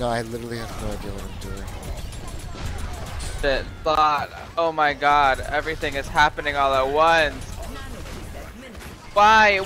No, I literally have no idea what I'm doing. Shit, bot. Oh my god, everything is happening all at once. Why?